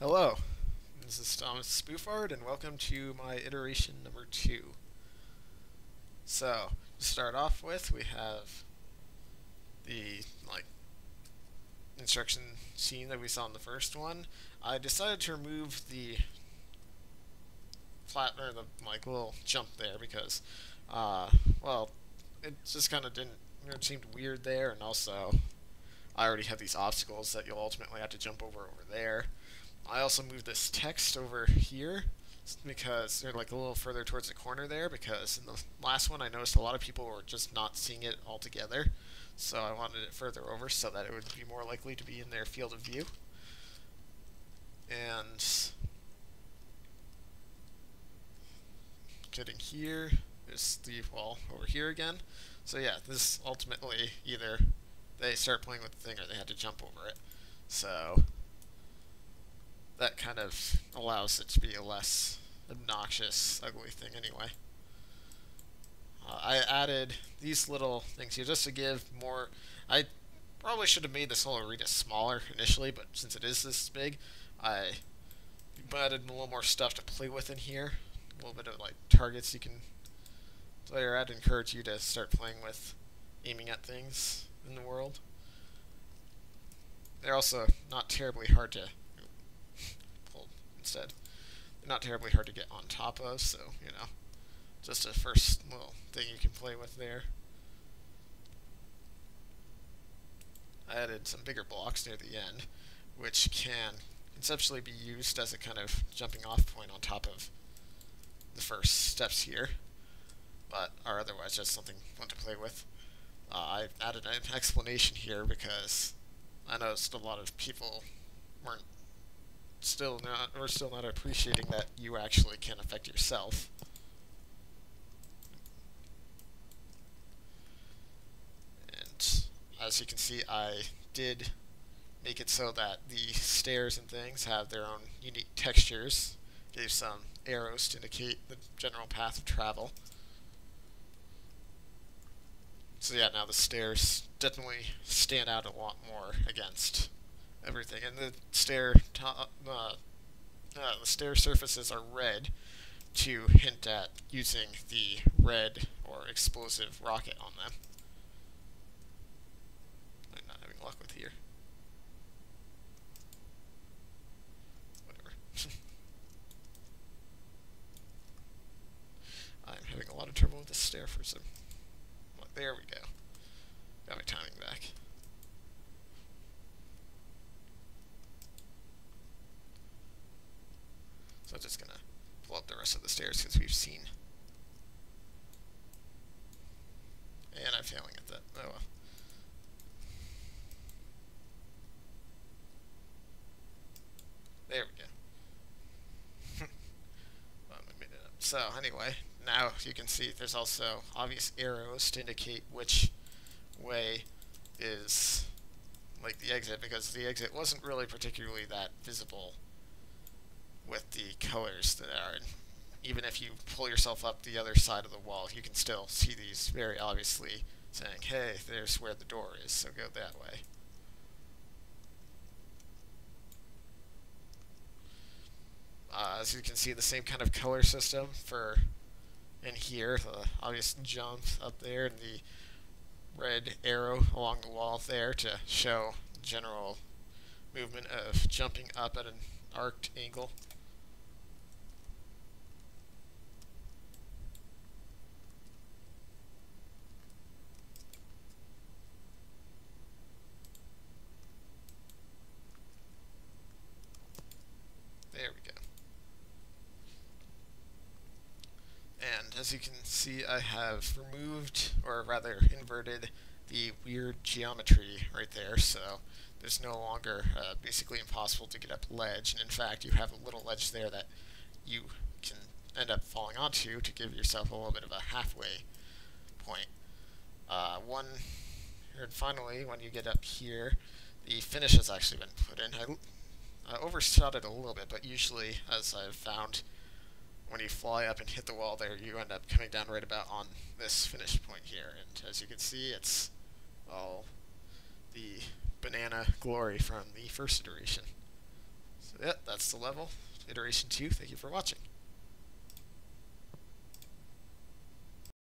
Hello, this is Thomas Bouffard, and welcome to my iteration number two. So, to start off with, we have the like instruction scene that we saw in the first one. I decided to remove the flat or the like little jump there because, uh, well, it just kind of didn't. It seemed weird there, and also I already have these obstacles that you'll ultimately have to jump over over there. I also moved this text over here because they're like a little further towards the corner there because in the last one I noticed a lot of people were just not seeing it altogether. So I wanted it further over so that it would be more likely to be in their field of view. And getting here is the wall over here again. So yeah, this ultimately either they start playing with the thing or they had to jump over it. So that kind of allows it to be a less obnoxious, ugly thing anyway. Uh, I added these little things here just to give more... I probably should have made this whole arena smaller initially, but since it is this big, I added a little more stuff to play with in here. A little bit of like targets you can play at. Encourage you to start playing with aiming at things in the world. They're also not terribly hard to instead. They're not terribly hard to get on top of, so, you know, just a first little thing you can play with there. I added some bigger blocks near the end, which can conceptually be used as a kind of jumping off point on top of the first steps here, but are otherwise just something fun to play with. Uh, I added an explanation here because I noticed a lot of people weren't still not, or still not appreciating that you actually can affect yourself. And as you can see, I did make it so that the stairs and things have their own unique textures. Gave some arrows to indicate the general path of travel. So yeah, now the stairs definitely stand out a lot more against everything. And the stair top, uh, uh, the stair surfaces are red to hint at using the red or explosive rocket on them. I'm not having luck with here. Whatever. I'm having a lot of trouble with the stair for some. Well, there we go. Got my timing back. So I'm just going to pull up the rest of the stairs because we've seen. And I'm failing at that. Oh well. There we go. well, I made it up. So anyway, now you can see there's also obvious arrows to indicate which way is like the exit because the exit wasn't really particularly that visible with the colors that are. Even if you pull yourself up the other side of the wall, you can still see these very obviously saying, hey, there's where the door is, so go that way. Uh, as you can see, the same kind of color system for in here, the obvious jump up there, and the red arrow along the wall there to show general movement of jumping up at an arced angle. As you can see, I have removed, or rather inverted, the weird geometry right there, so there's no longer uh, basically impossible to get up ledge, and in fact, you have a little ledge there that you can end up falling onto to give yourself a little bit of a halfway point. Uh, one, and finally, when you get up here, the finish has actually been put in. I, I overshot it a little bit, but usually, as I've found, when you fly up and hit the wall there, you end up coming down right about on this finish point here. And as you can see, it's all the banana glory from the first iteration. So yeah, that's the level. Iteration 2. Thank you for watching.